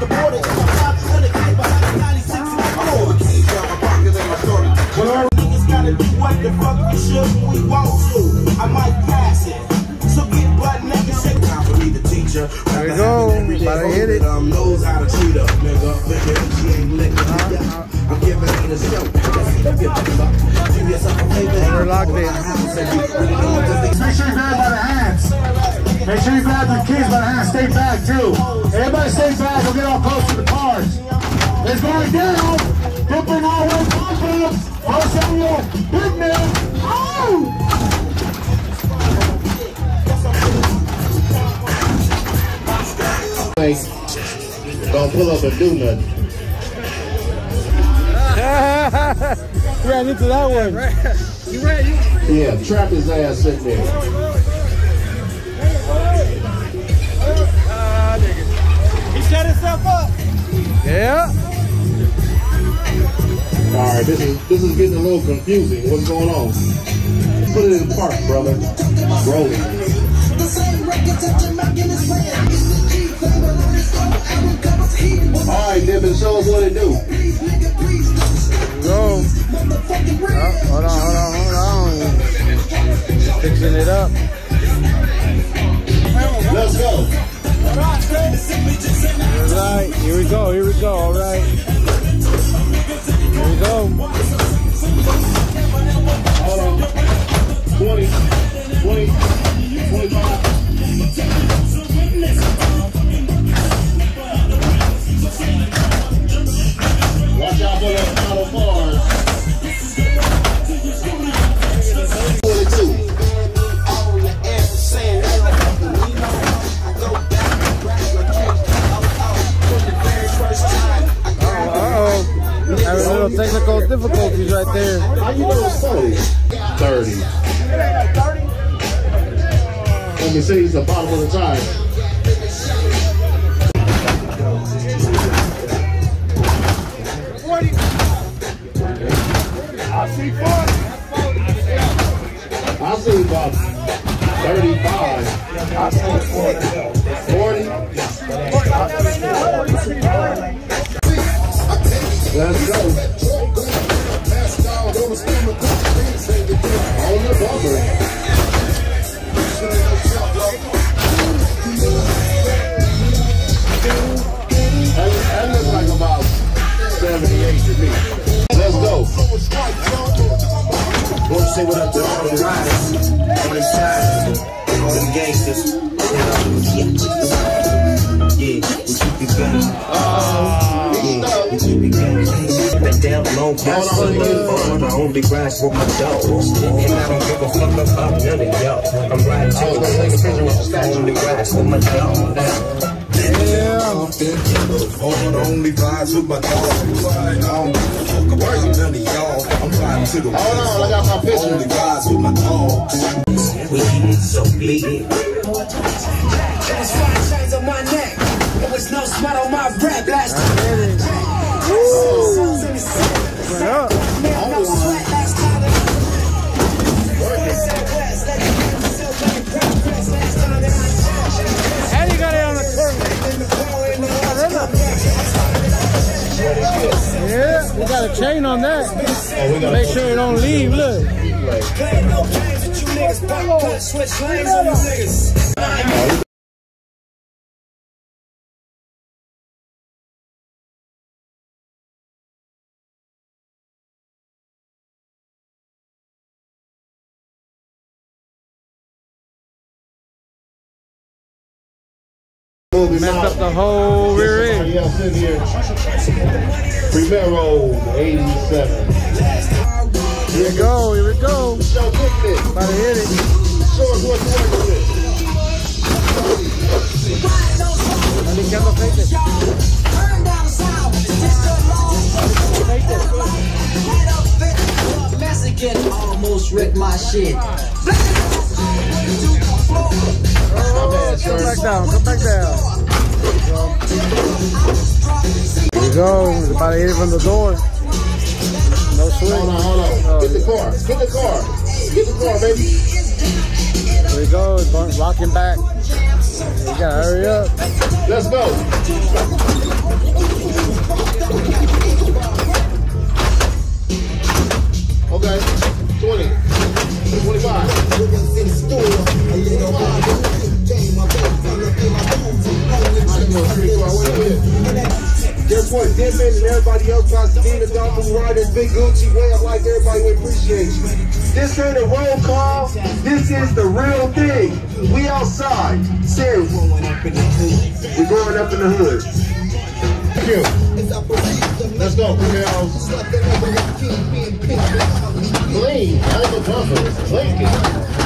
the border. If I'm not gonna get behind 96 in the floor. Niggas gotta do what the fuck we should and we want to. I might pass it. So get butt naked, shake time for me to teach her. There we go. About to hit it. Um, knows how to treat her, nigga. Nigga, she ain't licking it up. I'm giving her the show. Give yourself a favor. We're locked in. Make sure you grab by the hands. Make sure you grab the kids by the hands. Stay back too. Everybody stay back. We'll get all close to the cars. It's going down. Dipping all the way pump up. First Samuel. Big man. Oh! Gonna pull up and do nothing. Ran into that one. You ready? Yeah, trap his ass sitting there. Set himself up. Yeah. All right, this is this is getting a little confusing. What's going on? Put it in park, brother. Rolling. All right, Devin, show us what it do. Go. Oh, hold on, hold on, hold on. Fixing it up. Let's go. All right, here we go, here we go, all right. Here we go. Let me see, it's the bottom of the tire. I see about 35. I see 40. 40. Let's go. On the bumper. Say what up to all the riders, all them tigers, all them gangsters. you know, Yeah, yeah, we keep it going. Yeah, oh. we keep it going. That damn long pass Hold on, hold on. I only ride with my dogs, and I don't give a fuck about none of y'all. I'm riding I was gonna take a picture with the I only ride with my dogs. Only vibes with my dog. I don't give a fuck about none of y'all. I'm riding to the Hold on, I got my picture. Only vibes with my dog. We eating so big. There was five chains on my neck. There was no smut on my rap last time. Songs in the we got a chain on that. Oh, Make sure it don't leave. Look. Movie Messed up the whole rear end. Somebody else. Primero, 87. Here we go, here we go. Show quickness. About to hit it. Show us what you're working with. Limpiando aceite. Mexican almost wrecked my shit. Come back down, come back down we go. It's about to hit it from the door. No swing. Hold on, hold on. Oh, Get the car. Get the car. Get the car, baby. Here we go. It's rocking back. We gotta hurry up. Let's go. Okay. 20. 25. 25 point, Denman and everybody else, Pasadena, Dolphins Riders, Big Gucci, way of life, everybody, we appreciate you. This ain't a roll call. This is the real thing. We outside. Serious. We're going up in the hood. Thank you. Let's go, Camille. Clean. No buffer. Clinking.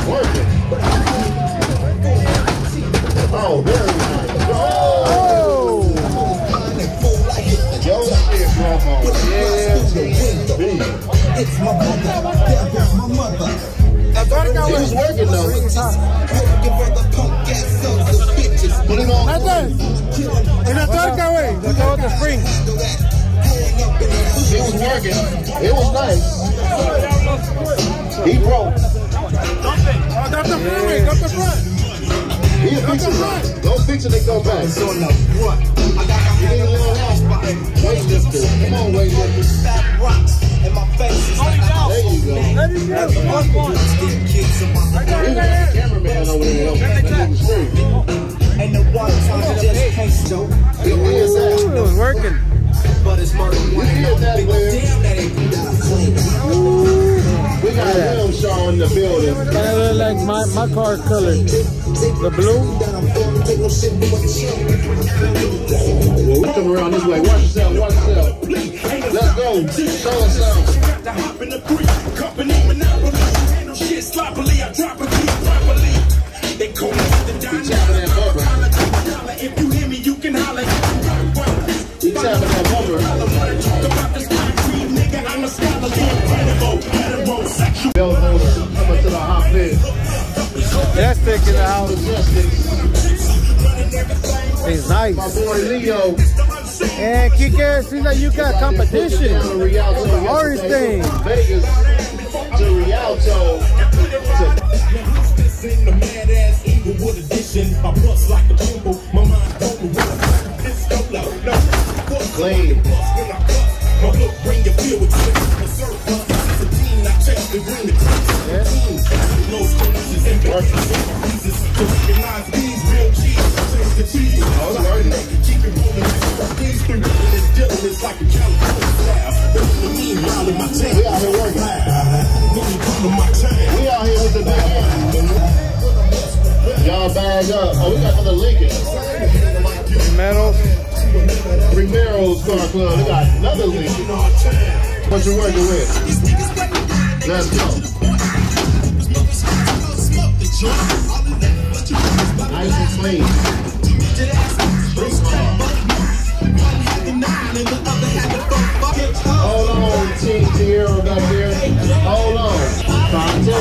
Working. Oh, very nice. Oh! Shit, Grandma. Yeah. It's my mother, that my mother. He was working though. Looking the punk ass sons of bitches. Put him en la tuerca, güey. Acabo de spring. He was working. It was nice. He broke. Oh, dump the front, güey. Dump the front. He a fix it. Don't fix it, they come back. So what? I got You need a little help. Weightlifter. Come on, weightlifter. fat rocks in my face. There you go. Let him go. Kids in my I got He it, was I the cameraman over there helping. He was straight. Ain't no one time I just can't show. He did Ooh, that. it was working. But it's murder. He did that, man. Damn, that ain't that clean. We got a real show in the building. Kind of look like my, my car color. The blue. Well, we come around this way. Watch yourself. Watch yourself. Let's go. Show us something. hop in the. Company monopoly. Handle shit sloppily. I drop a key properly. They call me the He tapping that bumper. Holla, If you hear me, you can holler. Tapping that bumper. Talk about this concrete nigga. I'm a scholarly incredible. Heterosexual. Bell holder. Coming to the hot pit. That's in the house. It's My nice. boy Leo. And Kike, it seems like you got competition. To Orange thing. Vegas to Rialto. To the mad ass Inglewood edition. I bust like a pimple. My mind open with a pistol. No, no. Clean. I bust. My look bring your feel with the surplus. It's a team. I check the bring the team. No finishes and We out here working. We out here with the big. Y'all bag up. Oh, we got another Lincoln. Metals. Primero's Car Club. We got another Lincoln. What you working with? Let's go. Nice and clean.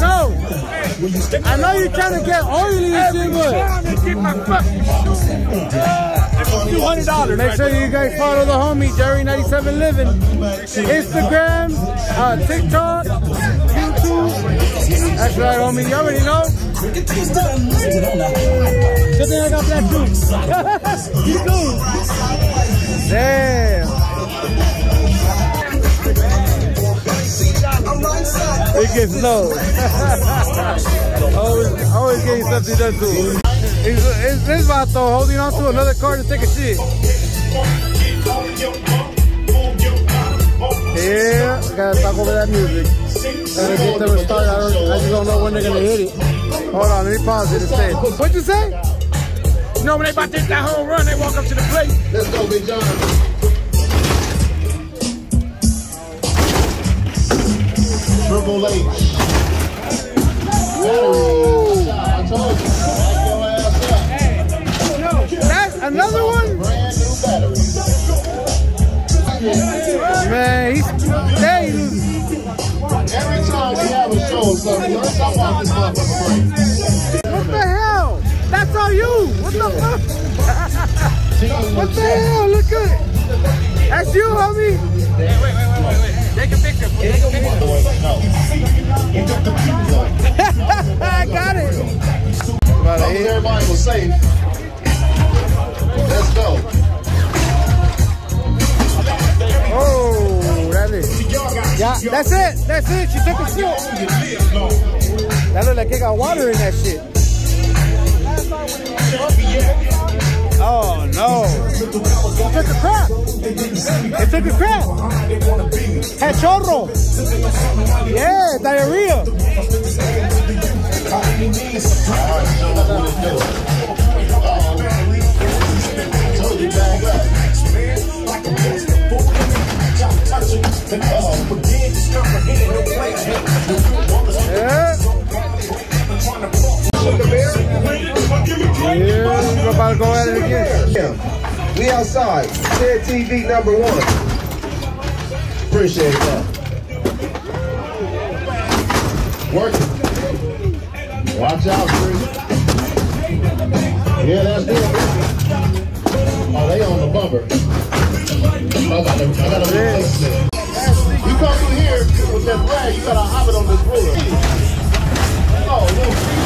No. I know you're trying to get oily and shit, but $200 make sure you guys follow the homie Jerry97 Living. Instagram, uh, TikTok, YouTube. That's right, homie. You already know. Good thing I got black too. you too. Damn. It gets low. always, always getting something done to him. He's, he's, this vato holding on to another car to take a shit. Yeah, gotta talk over that music. Gotta get them started. I, don't, I just don't know when they're gonna hit it. Hold on, let me pause it and say. What'd you say? You know when they about to hit that home run, they walk up to the plate. Let's go, Big John. Triple H. Battery. I told you. Light your ass up. That's another one? Brand new battery. Man, he's there. Every time we have a show or something, learn something about this motherfucker. What the hell? That's all you. What the fuck? What the hell? Look good. That's you, homie. I got it. About As long to as hit. everybody was safe. Let's go. Oh, that is. Yeah, that's it. That's it. She took a sip. That look like it got water in that shit. Oh no. It took a crap. It took a crap. Had chorro. Yeah, diarrhea. About to go at it again. Yeah. We outside. Ted TV number one. Appreciate that. Working. Watch out, Bree. Yeah, that's good. Oh, they on the bumper. I got to, I got to replace it. You come through here with that flag, you got to hop it on this ruler. Oh, little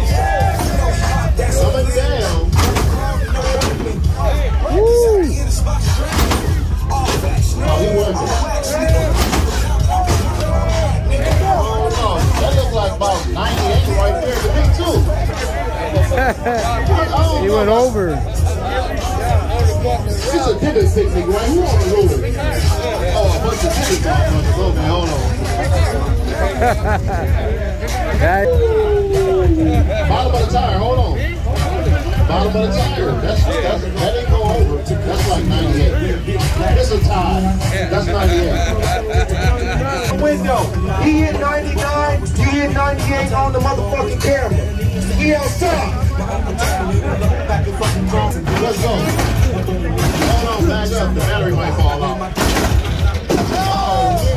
He hit 99. You hit 98 on the motherfucking camera. We outside. Let's go. Hold on, back up. The battery might fall out. Oh,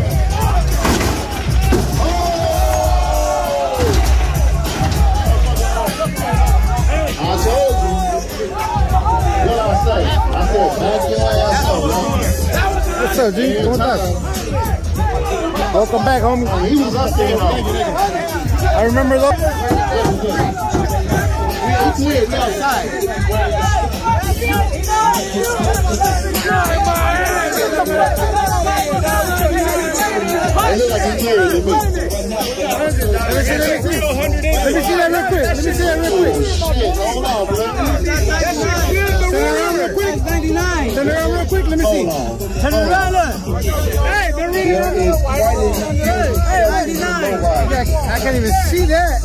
up, what's up, G? ¿Cómo estás? Welcome back, homie. I remember those. We outside. It look like he cleared. Let me see, that real quick. Let me see that real quick. Shit, hold on, bro. Turn around real quick. 99. Turn around real quick. Let me see. Turn around. look. Hey, they're reading. Hey, 99. I can't even see that.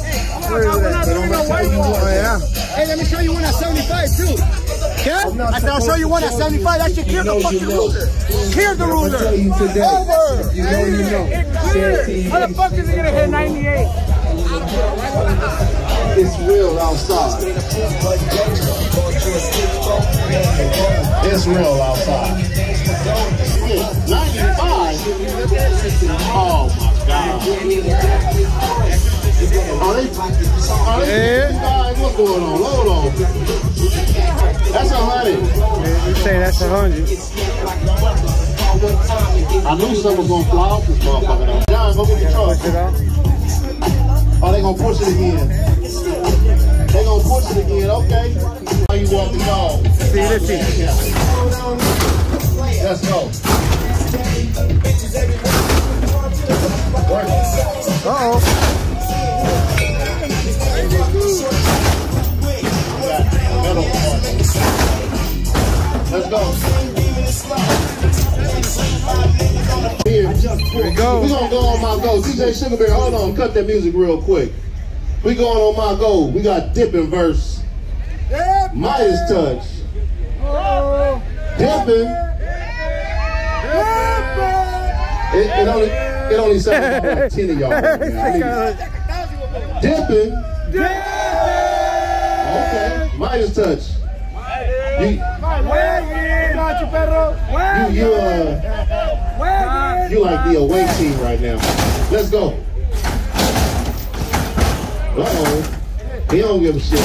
Where is that? Oh, yeah. Hey, let me show you one at 75 too. Yeah? I said I'll show you one at 75. That should clear the fucking ruler. Clear the ruler. tell you today. Over. You know you know. It cleared. How the fuck is it gonna hit 98? It's real outside. It's real outside. Shit, 95? Oh my God. Are they, are they, Yeah. what's going on? Hold on. That's a hundred. You say that's a hundred. I knew something was gonna fly off this motherfucker though. John, go get the truck. Push it out. Oh, they gonna push it again. They gonna push it again, okay. You walk the dog? See, let's. Let's go. Uh-oh. Let's go. Here. We go. We gonna go on my go. DJ Sugar Bear, hold on, cut that music real quick. We going on my go. We got dipping verse. Midas touch. Dipping. It, it only It only sounds like 10 of y'all right. Dipping. Okay. Midas touch. You, you, you, uh, you like the away team right now. Let's go. Uh-oh. He don't give a shit.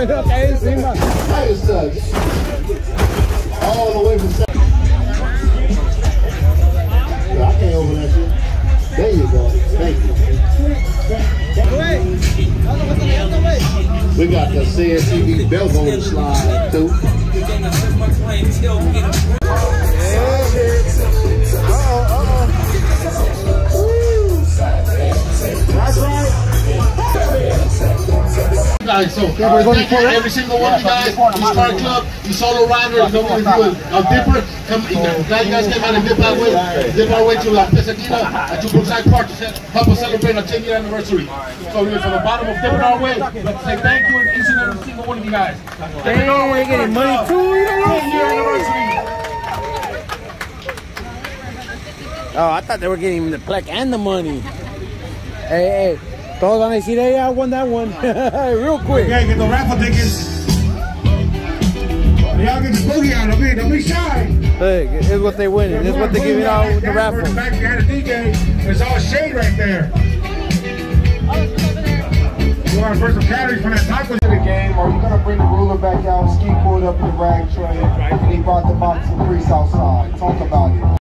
Midas touch. All the way from second. There you go. Thank you. We got the CSCB belt on the slide too. Guys, so uh, thank you every single one of you guys. You Spark Club, you solo rider, you know if you a dipper. Come, glad you guys came out and dip our way, dip our way to La Pesadilla at Two Brookside Park to ce- help us celebrate our 10 year anniversary. So we're from the bottom of dipping our way, let's say thank you to each and every single one of you guys. Dipping our way, getting money too. 10 year anniversary. Oh, I thought they were getting the plaque and the money. Hey, hey. Todos van a decir, hey, I won that one. Real quick. Okay, get the raffle tickets. Y'all get the boogie out. Don't be, don't be shy. Look, this is what they winning. This is what they giving out with the raffle. The back behind the DJ, there's all shade right there. You want to burn some calories from that taco? the game, or you gonna bring the ruler back out, ski board up the rag tray, and he brought the box of grease outside. Talk about it.